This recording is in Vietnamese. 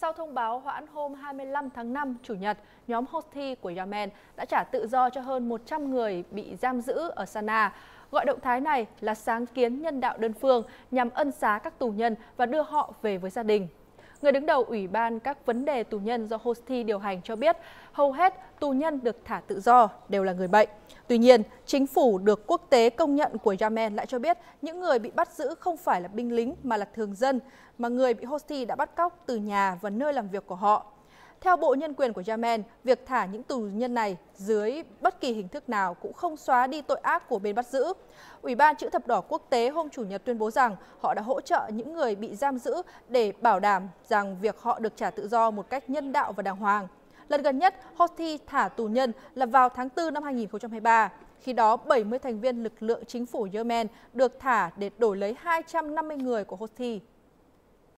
sau thông báo hoãn hôm 25 tháng 5 Chủ nhật, nhóm Houthi của Yemen đã trả tự do cho hơn 100 người bị giam giữ ở Sanaa. Gọi động thái này là sáng kiến nhân đạo đơn phương nhằm ân xá các tù nhân và đưa họ về với gia đình. Người đứng đầu Ủy ban các vấn đề tù nhân do Houthi điều hành cho biết hầu hết tù nhân được thả tự do đều là người bệnh. Tuy nhiên, chính phủ được quốc tế công nhận của Yemen lại cho biết những người bị bắt giữ không phải là binh lính mà là thường dân, mà người bị Houthi đã bắt cóc từ nhà và nơi làm việc của họ. Theo Bộ Nhân quyền của Yemen, việc thả những tù nhân này dưới bất kỳ hình thức nào cũng không xóa đi tội ác của bên bắt giữ. Ủy ban Chữ thập đỏ quốc tế hôm Chủ nhật tuyên bố rằng họ đã hỗ trợ những người bị giam giữ để bảo đảm rằng việc họ được trả tự do một cách nhân đạo và đàng hoàng. Lần gần nhất, Houthi thả tù nhân là vào tháng 4 năm 2023. Khi đó, 70 thành viên lực lượng chính phủ Yemen được thả để đổi lấy 250 người của Houthi.